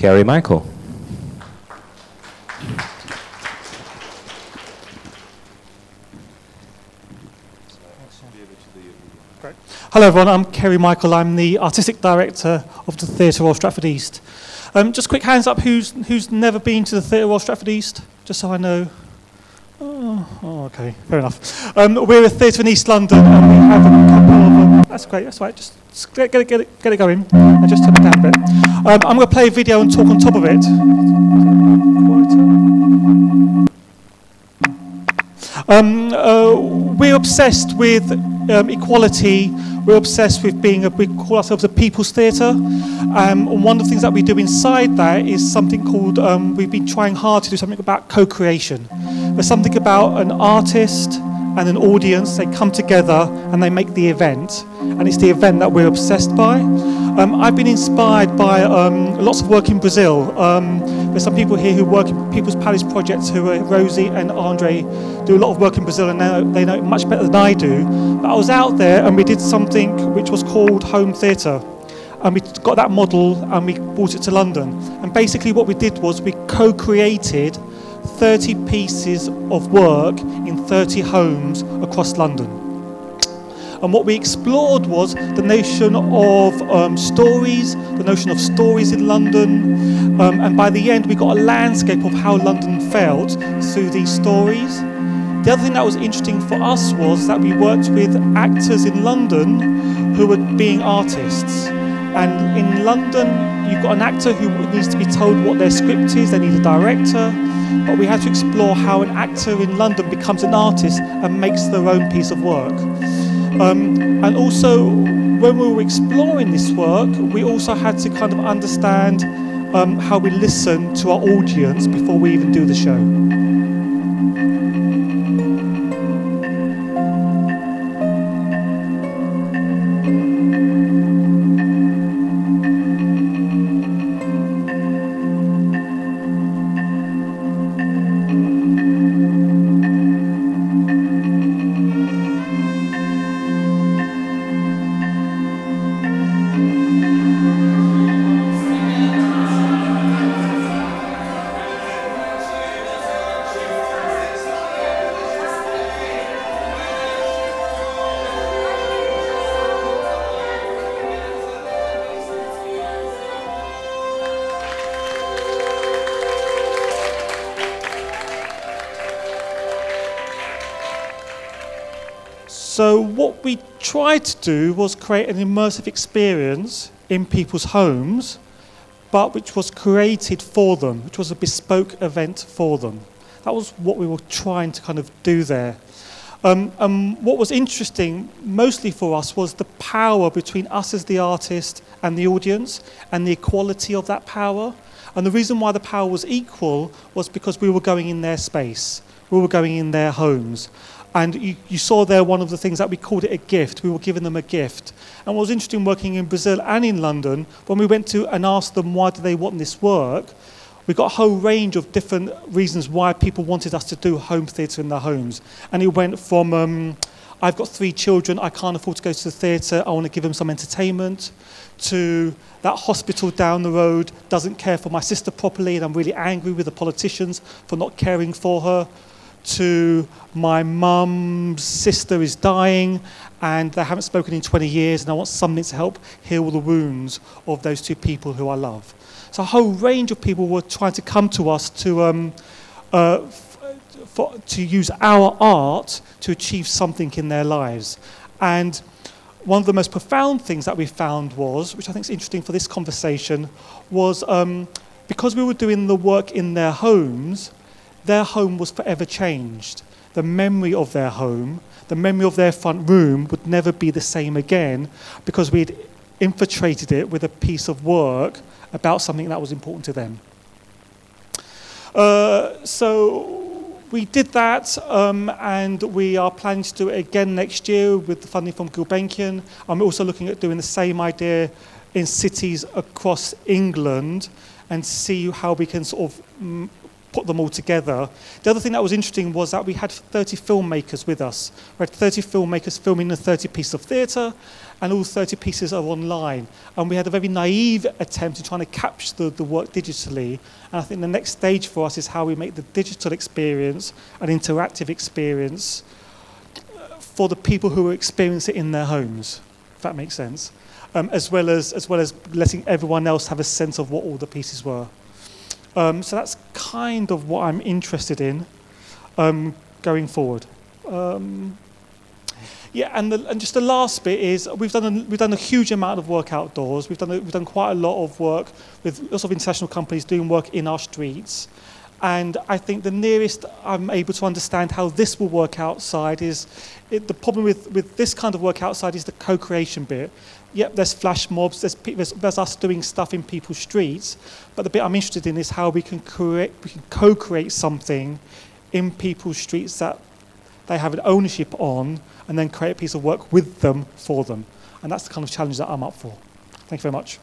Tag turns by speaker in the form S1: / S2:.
S1: Kerry Michael.
S2: Hello everyone, I'm Kerry Michael. I'm the Artistic Director of the Theatre Royal Stratford East. Um, just quick hands up, who's, who's never been to the Theatre Royal Stratford East? Just so I know. Oh, oh okay, fair enough. Um, we're a theatre in East London and we have a couple of... Um, that's great, that's right, just, just get, get, it, get, it, get it going. And just turn it down a bit. Um, I'm going to play a video and talk on top of it. Um, uh, we're obsessed with um, equality we're obsessed with being a, we call ourselves a people's theatre. Um, and one of the things that we do inside that is something called, um, we've been trying hard to do something about co-creation. There's something about an artist and an audience, they come together and they make the event. And it's the event that we're obsessed by. Um, I've been inspired by um, lots of work in Brazil. Um, there's some people here who work in People's Palace projects who are Rosie and Andre do a lot of work in Brazil and know, they know it much better than I do. But I was out there and we did something which was called home theatre. And we got that model and we brought it to London. And basically what we did was we co-created 30 pieces of work in 30 homes across London. And what we explored was the notion of um, stories, the notion of stories in London. Um, and by the end, we got a landscape of how London felt through these stories. The other thing that was interesting for us was that we worked with actors in London who were being artists. And in London, you've got an actor who needs to be told what their script is, they need a director. But we had to explore how an actor in London becomes an artist and makes their own piece of work. Um, and also, when we were exploring this work, we also had to kind of understand um, how we listen to our audience before we even do the show. So what we tried to do was create an immersive experience in people's homes, but which was created for them, which was a bespoke event for them. That was what we were trying to kind of do there. Um, and what was interesting, mostly for us, was the power between us as the artist and the audience, and the equality of that power. And the reason why the power was equal was because we were going in their space, we were going in their homes. And you, you, saw there one of the things that we called it a gift. We were giving them a gift. And what was interesting working in Brazil and in London, when we went to and asked them why do they want this work, we got a whole range of different reasons why people wanted us to do home theatre in their homes. And it went from, um, I've got three children, I can't afford to go to the theatre, I want to give them some entertainment, to that hospital down the road doesn't care for my sister properly and I'm really angry with the politicians for not caring for her, to my mum's sister is dying and they haven't spoken in 20 years and I want something to help heal the wounds of those two people who I love. So a whole range of people were trying to come to us to, um, uh, for, to use our art to achieve something in their lives. And one of the most profound things that we found was, which I think is interesting for this conversation, was um, because we were doing the work in their homes, their home was forever changed. The memory of their home, the memory of their front room would never be the same again because we'd infiltrated it with a piece of work about something that was important to them. Uh, so we did that um, and we are planning to do it again next year with the funding from Gulbenkian. I'm also looking at doing the same idea in cities across England and see how we can sort of put them all together. The other thing that was interesting was that we had 30 filmmakers with us. We had 30 filmmakers filming the 30 pieces of theatre, and all 30 pieces are online. And we had a very naive attempt in trying to capture the, the work digitally. And I think the next stage for us is how we make the digital experience an interactive experience for the people who experience it in their homes, if that makes sense. Um, as well as as well as letting everyone else have a sense of what all the pieces were. Um, so that's kind of what I'm interested in um, going forward. Um, yeah, and, the, and just the last bit is we've done a, we've done a huge amount of work outdoors. We've done a, we've done quite a lot of work with lots of international companies doing work in our streets. And I think the nearest I'm able to understand how this will work outside is it, the problem with, with this kind of work outside is the co-creation bit. Yep, there's flash mobs, there's, there's, there's us doing stuff in people's streets, but the bit I'm interested in is how we can, create, we can co-create something in people's streets that they have an ownership on and then create a piece of work with them for them. And that's the kind of challenge that I'm up for. Thank you very much.